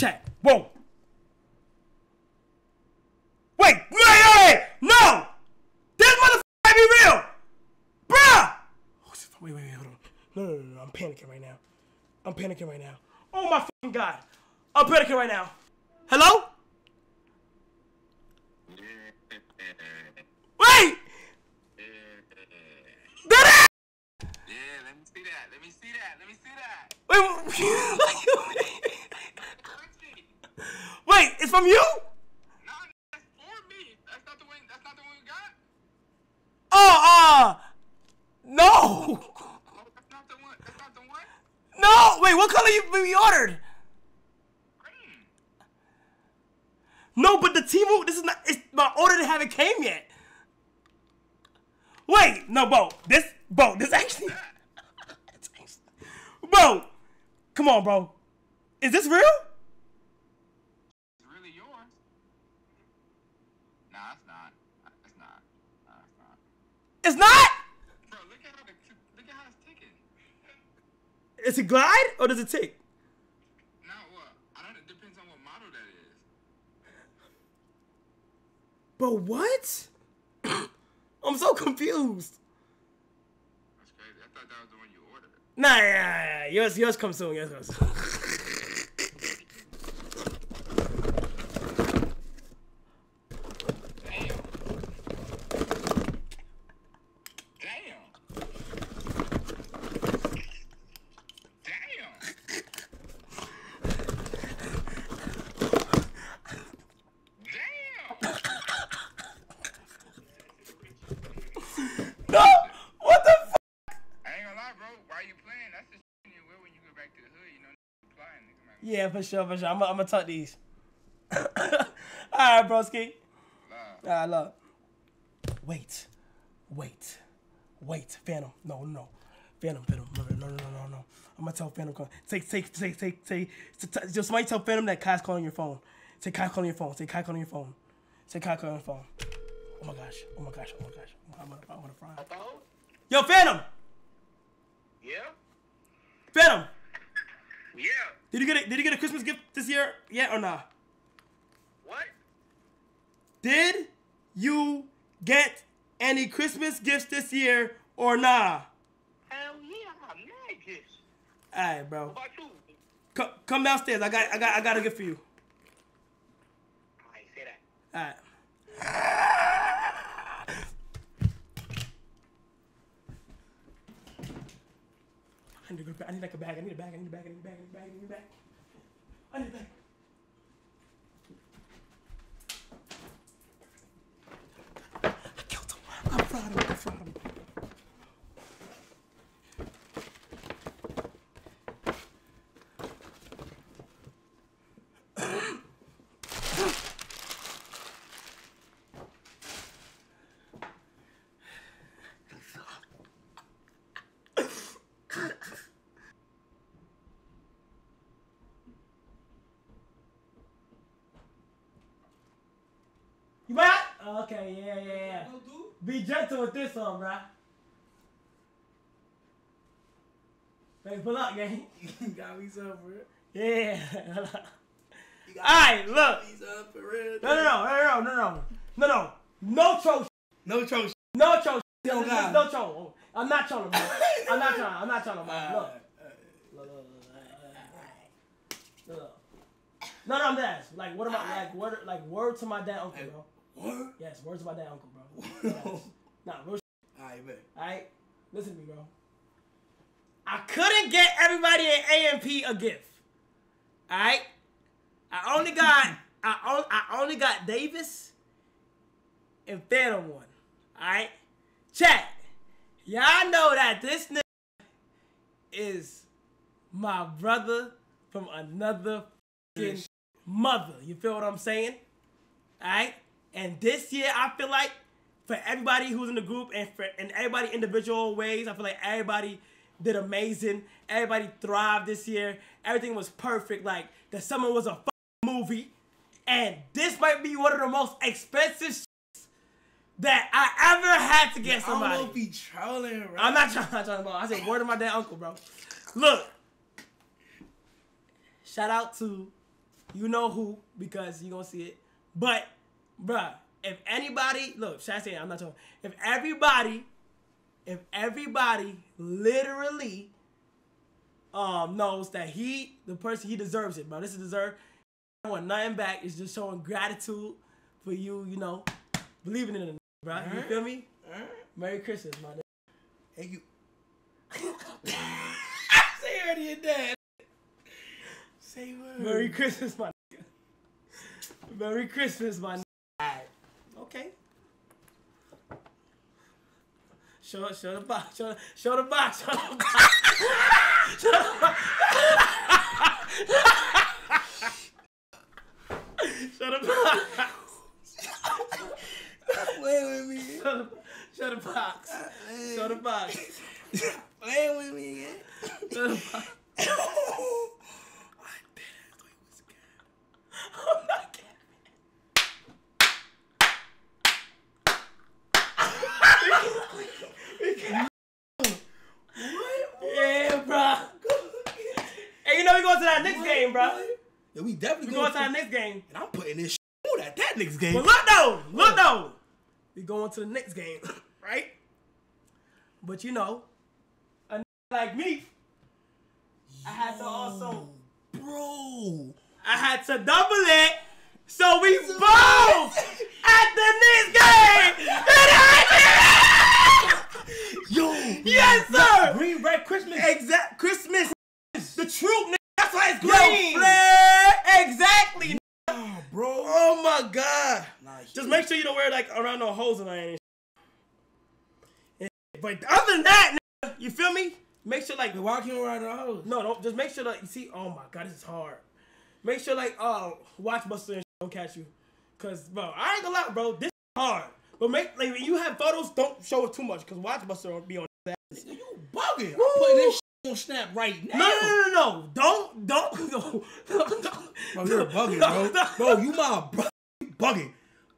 Chat. Whoa. Wait, wait, wait, no! This motherfucker be real! Bruh! Wait, wait, wait, hold on. No, no, no, no, I'm panicking right now. I'm panicking right now. Oh my fucking god. I'm panicking right now. Hello? Wait! That Yeah, let me see that. Let me see that. Let me see that. Wait, Quincy. wait, it's from you? No, that's for me. That's not the one. That's not the one we got. Oh, uh, no, Oh, that's not the one. That's not the one. no. Wait, what color you we ordered? Green. No, but the Temu, this is not. It's my order they haven't came yet. Wait, no, Bo. This, Bo, this actually, it's actually- Bo, come on, bro. Is this real? It's really yours. Nah, it's not. It's not. Nah, it's not. It's not. Bro, look at how the look at how it's ticking. Is it glide or does it tick? Now what? I don't. It depends on what model that is. But what? I'm so confused. That's crazy. I thought that was the one you ordered. Nah, yeah, yeah, yeah. yours, yours comes soon. Yours comes soon. Damn. Damn. Damn. Damn. no, what the? F- I ain't gonna lie, bro. Why you playing? That's the shit you will when you go back to the hood. You know, applying, nigga. Man. Yeah, for sure, for sure. I'm, gonna tuck these. All right, broski. Love. All right, look. Wait, wait, wait. Fanum, no, no, Fanum, Fanum, no, no, no, no, no, no. I'm gonna tell Fanum. Take, take, take, take, take. Just somebody tell Fanum that Kai's calling your phone. Say Kai calling your phone. Say Kai calling your phone. Say Kai calling your phone. Oh my gosh. Oh my gosh. Oh my gosh. I'm gonna, I'm gonna fry. Yo, Fanum. Yeah? Fanum. Yeah. Did you get a, Did you get a Christmas gift this year? Yeah or nah? What? Did you get any Christmas gifts this year or nah? Hell yeah, I got mad gifts. All right, bro. What about you? Co- come downstairs. I got, I got, I got a gift for you. I ain't say that. All right. I need, to go, I need like a bag. I need a bag. I need a bag. I need a bag. I need a bag. I need a bag. I need a bag. I killed him. I'm proud of him. I'm proud of him. You Okay, yeah, yeah, yeah. Be gentle with this one, bruh. Hey, pull up, gang. You got me some for real. Yeah. Got Alright, look. me some for real. No, no, no, no, no, no, no. No, no. No troll. No troll. No troll. Is God. no troll. I'm not trolling, bro. I'm not trying. I'm not trolling. Look, look, look, look, look. Look. No, no, I'm dead. Like, what am I, like, word, like, word to my dad, uncle, bro. What? Yes, words about that uncle, bro. Yes. Nah, real Alright, man. Alright? Listen to me, bro. I couldn't get everybody at AMP a gift. Alright? I only got I only, I only got Davis and Fanum one. Alright? Chat. Y'all know that this nigga is my brother from another fucking mother. You feel what I'm saying? Alright? And this year, I feel like for everybody who's in the group and for and everybody individual ways, I feel like everybody did amazing. Everybody thrived this year. Everything was perfect. Like the summer was a f- movie, and this might be one of the most expensive that I ever had to get somebody. I don't know if he trolling, bro. I'm not trying, I'm not trying to. I said word of my damn uncle, bro. Look. Shout out to You know who because you gonna see it. But, bruh, if anybody look, should I say, I'm not talking. If everybody, if everybody literally um knows that he, the person he deserves it, bro. This is deserved. I want nothing back. It's just showing gratitude for you, you know, believing in it, bro. You feel me? Merry Christmas, my nigga. Hey, you. Say to your dad. Say word. Merry Christmas, my nigga. Merry Christmas, my nigga. Alright. Okay. Show, show the box. Show, show the box. Show the box. show the box. show the box. Playing with me. Show the, show the box. Show the box. Playing with me again. Show the box. I dead ass thought he was scared. I'm not kidding. Yeah, bro. Hey, you know we going to that next game, bro. Yeah, we definitely We going going to that next game. And I'm putting this shit at that next game. But look though, look oh. though. We going to the next game, right? But you know, a n- like me, I had to also, Bro. I had to double it. So we both at the next game. Yo. yes, sir. Green Red Christmas. Exact Christmas. The truth, nigga. That's why it's Yo, green. Flair. Exactly. Oh, bro. Oh my god. Nah, Just make sure you don't wear like around no holes in shit. But other than that, you feel me? Make sure like Why can't we the house? no, don't just make sure that you see. Oh my god, this is hard. Make sure like oh watch Buster and don't catch you, cause bro, I ain't gonna lie, bro. This is hard. But make like when you have photos, don't show it too much, cause watch Buster be on. That. You bugging. I'm putting this on Snap right now. No, no, no, no, no! Don't, don't, no, no, no. Bro, you're bugging, No, bro. Bro, you my bro. You bugging.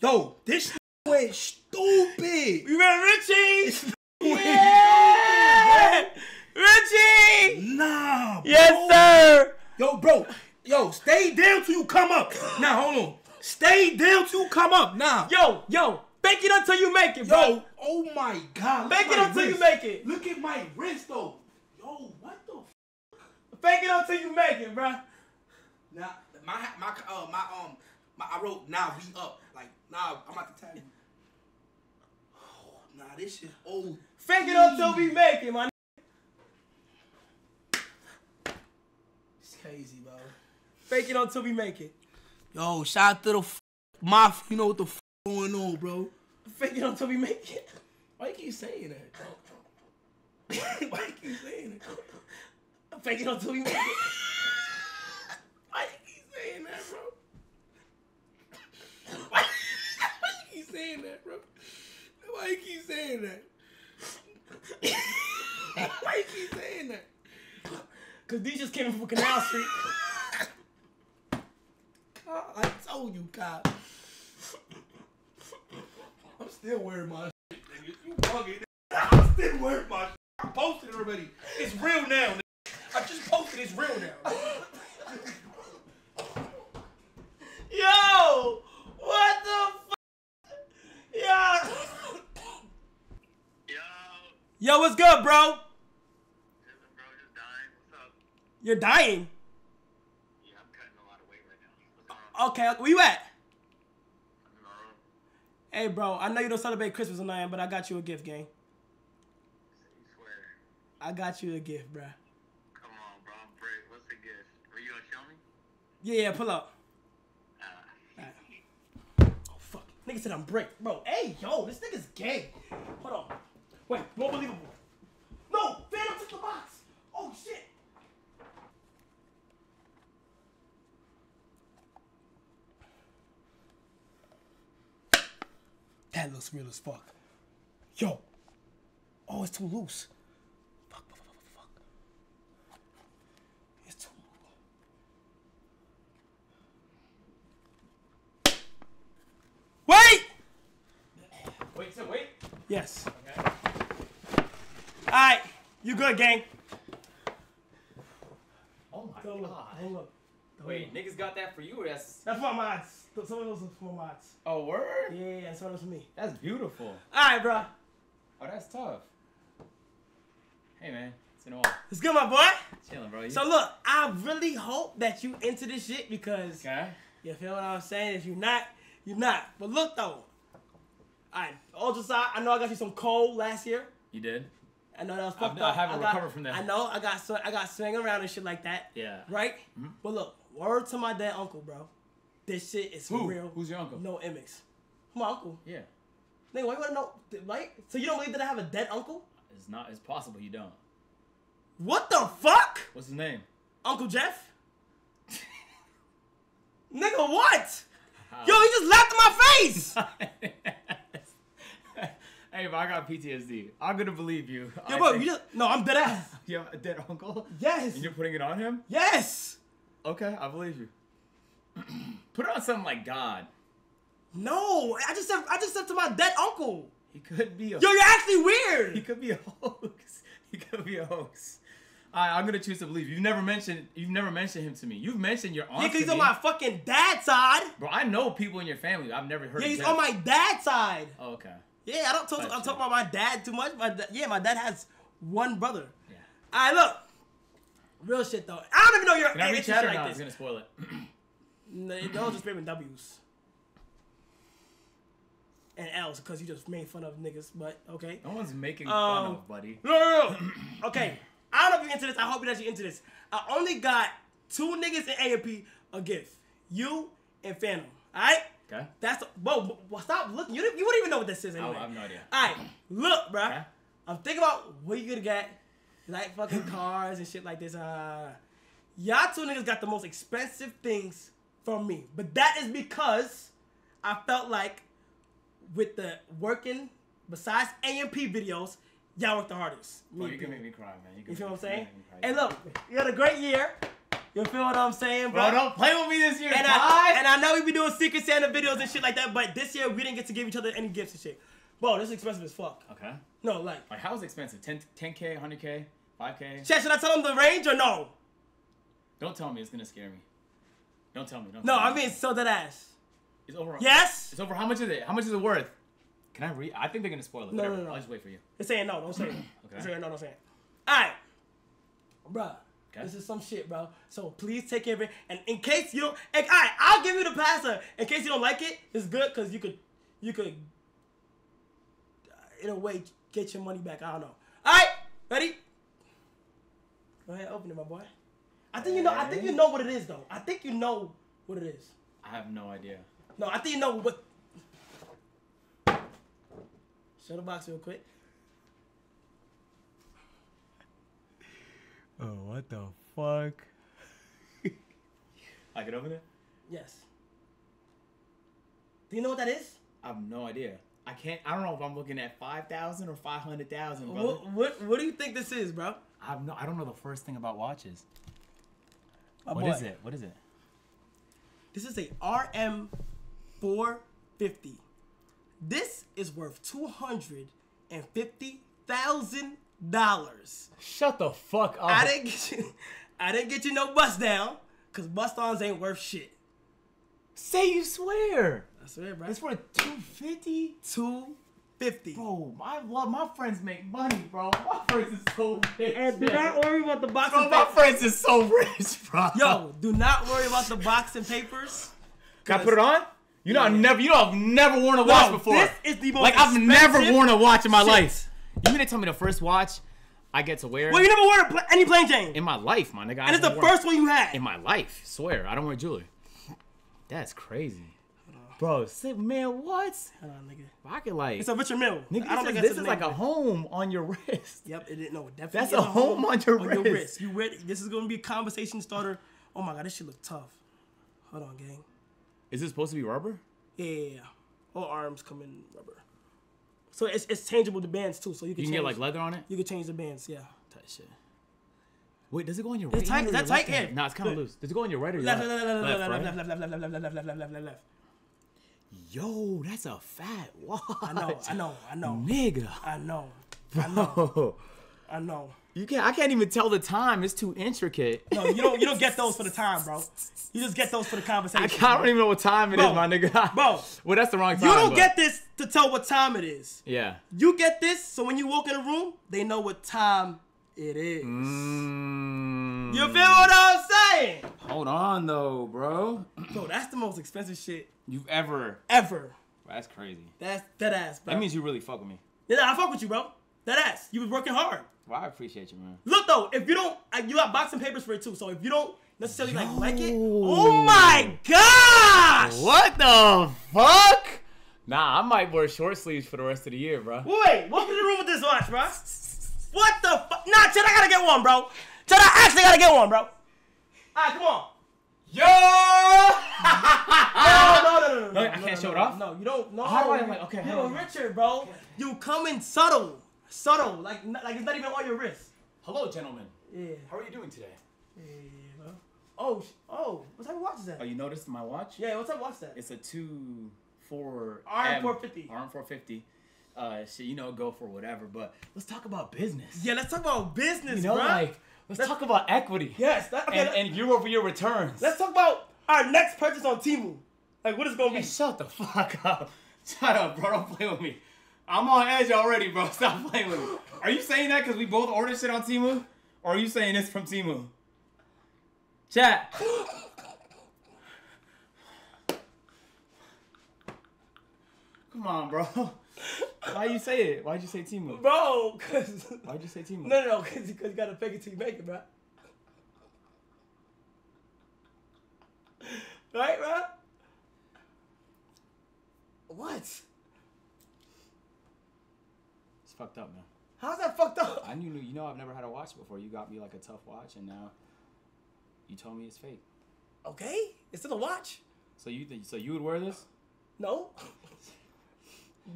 Yo, this shit went stupid. You remember Richie? Went Yeah, Richie. Nah, bro. Yes, sir. Yo, bro. Yo, stay down till you come up. Now, hold on. Stay down till you come up. Now. Yo, yo, fake it until you make it, bro. Yo, oh my God. look Fake it my until you make it. Look at my wrist, though. What the Fake it until you make it, bro. Now, my, my, uh, my, um, my, I wrote, nah, we up. Like, nah, I'm about to tell you. Nah, this shit old. Fake it until we make it, man. It's crazy, bro. Fake it until we make it. Yo, shout out to the f- mafia. You know what the f- going on, bro? Fake it until we make it. Why you keep saying that? Why you keep saying that? Fake it until we make it. Why you keep saying that, bro? Why, why you keep saying that, bro? Why you keep saying that? Why you keep saying that? Cause these just came from Canal Street. Kyle, I told you, Kyle. I'm still wearing my shit, nigga. You bugging. I'm still wearing my shit. I posted it already. It's real now. I just posted it's real now. Yo, what the fuck? Yo. Yo, Yo, what's good, bro? listen, bro, just dying. What's up? You're dying. Yeah, I'm cutting a lot of weight right now. Okay, where you at? I'm in my room. Hey, bro, I know you don't celebrate Christmas or nothing, but I got you a gift, gang. So you swear. I got you a gift, bruh. Come on, bro. I'm brave. What's the gift? Are you gonna show me? Yeah, yeah, pull up. Uh, Oh, fuck. Nigga said I'm break. Bro, hey, yo, this nigga's gay. Hold on. Wait, more believable. No, Fanum took the box. Oh, shit. That looks real as fuck. Yo. Oh, it's too loose. Fuck, fuck, fuck, fuck, fuck. It's too Wait! Wait, so wait. Yes. Okay. Alright, you good, gang. Oh my Don't god. Don't look. Wait, niggas got that for you or that's. That's for my mods. Some of those are for mods. Oh, word? Yeah, yeah, yeah, some of those for me. That's beautiful. All right, bro. Oh, that's tough. Hey, man. It's in a while. It's good, my boy. Chilling, bro. You- So look, I really hope that you into this shit because Okay. you feel what I'm saying. If you're not, you're not. But look though. All right, ultra side. I know I got you some cold last year. You did? I know that was fucked not- I haven't got- recovered from that. I know I got sw- I got swinging around and shit like that. Yeah. Right. Mhm. But look, word to my dead uncle, bro. This shit is Who? real. Who's your uncle? No imix. My uncle. Yeah. Nigga, why you wanna know? Right? So you don't believe that I have a dead uncle? It's not. It's possible you don't. What the fuck? What's his name? Uncle Jeff? Nigga, what? How? Yo, he just laughed in my face. hey, but I got PTSD. I'm gonna believe you. Yo, I bro, think- you just no, I'm dead ass. You have a dead uncle? Yes. And you're putting it on him? Yes. Okay, I believe you. Put it on something like God. No, I just said I just said to my dead uncle. He could be a. Yo, you're actually weird. He could be a hoax. He could be a hoax. Alright, I'm gonna choose to believe you. You've never mentioned. You've never mentioned him to me. You've mentioned your aunt. Yeah, 'cause he's on my fucking dad's side. Bro, I know people in your family. I've never heard. Yeah, he's Jeff. on my dad's side. Oh, okay. Yeah, I don't talk. I'm talking about my dad too much. My da- yeah, my dad has one brother. Yeah. All right, look. Real shit though. I don't even know your Can I reach out or like not? It's this. gonna spoil it. No, those just screaming W's and L's because you just made fun of niggas. But okay. no one's making Um, fun of, buddy. No, no, no. okay. I don't know if you're into this. I hope that you're into this. I only got two niggas in AMP a gift. You and Fanum. All right. Okay. That's whoa. whoa, Stop looking. You, you wouldn't even know what this is I, anyway. I have no idea. All right, look, bruh. Okay. I'm thinking about what you gonna get, like fucking cars and shit like this. Uh, y'all two niggas got the most expensive things from me, but that is because I felt like with the working besides AMP videos, y'all work the hardest. Bro, you can make me cry, man. You, You feel what I'm saying? you can make me And look, you had a great year. You feel what I'm saying, bro? bro, don't play with me this year, And. I, and I know we be doing Secret Santa videos and shit like that, but this year we didn't get to give each other any gifts and shit. Bro, this is expensive as fuck. okay. No, like, Like, how's it expensive? 10, 10k, 100k, 5k? Chat, should I tell him the range or no? Don't tell me. It's gonna scare me. Don't tell me. Don't No, I mean so that ass. it's over. Yes? It's over. How much is it? How much is it worth? Can I read? I think they're gonna spoil it. No, Whatever. no, no. I'll just wait for you. It's saying no, don't say it. Okay. It's saying no, don't say it. Alright. Bruh. Okay. This is some shit, bro. So please take care of it. And in case you don't and, alright, I'll give you the passer. In case you don't like it, it's good because you could you could uh, in a way get your money back. I don't know. Alright, ready? Go ahead, open it, my boy. I think you know I think you know what it is though. I think you know what it is. I have no idea. No, I think you know what. Shut the box real quick. Oh, what the fuck? I can open it. Yes. Do you know what that is? I have no idea. I can't. I don't know if I'm looking at five thousand or five hundred thousand, brother. What, what What do you think this is, bro? I have no. I don't know the first thing about watches. My What boy. is it? What is it? This is a RM 450. This is worth two hundred and fifty thousand dollars. Shut the fuck up. I didn't get you. I didn't get you no bust down, cause bust-ons ain't worth shit. Say you swear. I swear, bro. It's worth two fifty. two fifty. Bro, I love my friends make money, bro. My friends is so rich. And do not worry about the box bro, my papers. friends is so rich, bro. Yo, do not worry about the box and papers. can I put it on? You know, I've Yeah. never, you know, I've never worn a watch No, before. this is the most like I've never worn a watch in my shit. life. You mean to tell me the first watch I get to wear Well, you never wore a pla- any plain Jane, in my life, my nigga? I and it's the first one you had. in my life. Swear, I don't wear jewelry. That's crazy, bro. Say, man, what? Hold on, nigga. Like, It's a Richard Mille. nigga, I don't think this is like a home on your wrist. Yep, it didn't. No, definitely. That's is a home on your on your wrist. wrist. You ready? This is gonna be a conversation starter. Oh my god, this shit look tough. Hold on, gang. Is this supposed to be rubber? Yeah, yeah, yeah. All RMs come in rubber. So it's, it's changeable the bands too. So you can You can change, get like leather on it. You can change the bands. Yeah. Tight shit. Wait, does it go on your right tight- is that tight? hand? Yeah. Nah, it's kind of loose. Does it go on your right or your Left, left? left, left, left, left, left, left, left, left, left, left, left, left, left. Yo, that's a fat watch. I know, I know, I know, Nigga. I know, I know, I know. You can't. I can't even tell the time. It's too intricate. No, you don't. You don't get those for the time, bro. You just get those for the conversation. I, can't, I don't even know what time it is, Bro, my nigga. bro, well, that's the wrong time. You don't but- get this to tell what time it is. Yeah. You get this, so when you walk in a room, they know what time it is. Mm. You feel what I'm saying? Hold on though, bro. Bro, that's the most expensive shit You've ever. ever. That's crazy. That's dead ass, bro. That means you really fuck with me. yeah, I fuck with you, bro. Dead ass. You was working hard. Well, I appreciate you, man. Look though, if you don't, you got boxing papers for it too. So if you don't necessarily like like it, oh my gosh! What the fuck? Nah, I might wear short sleeves for the rest of the year, bro. Wait, walk in the room with this watch, bro. What the fuck? Nah, Chad, I gotta get one, bro. Chad, I actually gotta get one, bro. Alright, come on. Yo! No, no, no, no, no, no. I no, can't no, show it no, off? No, you don't. No. How do I, like, okay, You're hold on. Richard, bro. You come in subtle, subtle, like not- like it's not even on your wrist. Hello, gentlemen. Yeah. How are you doing today? Yeah, bro. Oh, oh, what type of watch is that? Oh, you noticed my watch? Yeah, what type of watch is that? It's a two four RM 450. RM four fifty. Uh, shit, you know, go for whatever. But let's talk about business. Yeah, let's talk about business, you know, bro. like let's talk about equity. yes, that, okay. And, and year over year returns. let's talk about our next purchase on Temu. Like, what is gonna Hey, be? shut the fuck up. Shut up, bro. Don't play with me. I'm on edge already, bro. Stop playing with me. Are you saying that because we both ordered shit on Temu? Or are you saying this from Temu? Chat. Come on, bro. Why you say it? Why'd you say Temu? Bro, cause Why'd you say Temu? no, no, no, cause, cause you gotta fake it till you make it, bro. Right, bro? What? It's fucked up, man. How's that fucked up? I knew you know I've never had a watch before. You got me like a tough watch, and now you told me it's fake. Okay, it's still a watch. So you th- so you would wear this? No.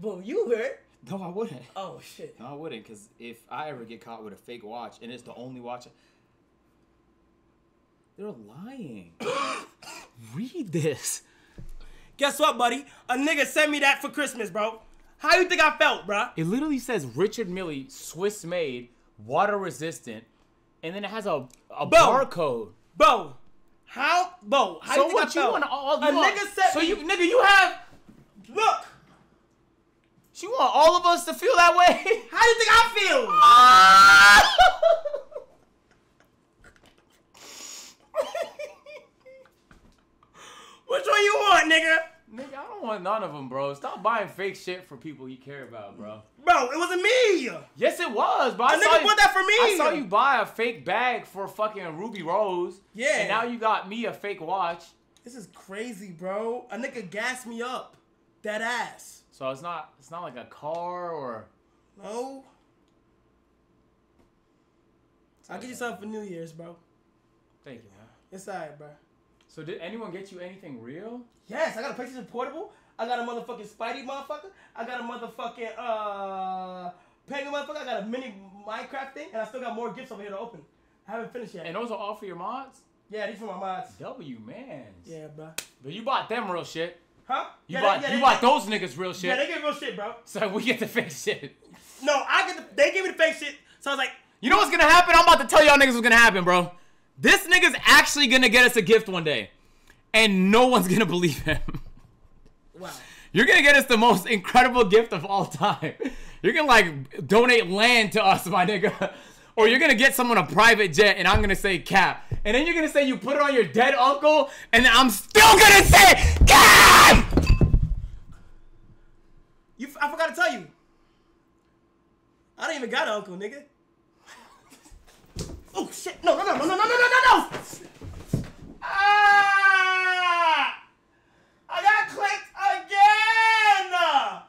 But you would. No, I wouldn't. Oh shit. No, I wouldn't, because if I ever get caught with a fake watch and it's the only watch, they're lying. Read this. Guess what, buddy? A nigga sent me that for Christmas, bro. How you think I felt, bro? It literally says Richard Millie, Swiss made, water resistant, and then it has a, a Bro. barcode. Bro, how, bro? How So you think what I you felt? want all a you want- nigga sent So me. you nigga, you have look. You want all of us to feel that way? How do you think I feel? Which one you want, nigga? Nigga, I don't want none of them, bro. Stop buying fake shit for people you care about, bro. Bro, it wasn't me. Yes, it was, bro. I A nigga you- bought that for me. I saw you buy a fake bag for fucking Ruby Rose. Yeah. And now you got me a fake watch. This is crazy, bro. A nigga gassed me up. That ass. So it's not it's not like a car or No. I'll get you something for New Year's, bro. Thank you, man. It's alright, bro. So did anyone get you anything real? Yes, I got a PlayStation Portable. I got a motherfucking Spidey motherfucker. I got a motherfucking uh Penguin motherfucker. I got a mini Minecraft thing, and I still got more gifts over here to open. I haven't finished yet. And those are all for your mods? yeah, these for my mods. W man. Yeah, bro. But you bought them real shit. Huh? You yeah, bought they, yeah, you they, bought they, those niggas real shit. Yeah, they get real shit, bro. so we get the fake shit. No, I get the. They gave me the fake shit, so I was like, You know what's gonna happen? I'm about to tell y'all niggas what's gonna happen, bro. This nigga's actually gonna get us a gift one day. And no one's gonna believe him. wow. You're gonna get us the most incredible gift of all time. You're gonna like donate land to us, my nigga or you're gonna get someone a private jet and I'm gonna say cap. And then you're gonna say you put it on your dead uncle, and I'm still gonna say cap! You, I forgot to tell you. I don't even got an uncle, nigga. oh shit! No, no, no, no, no, no, no, no, no, no! Ah! I got clicked again!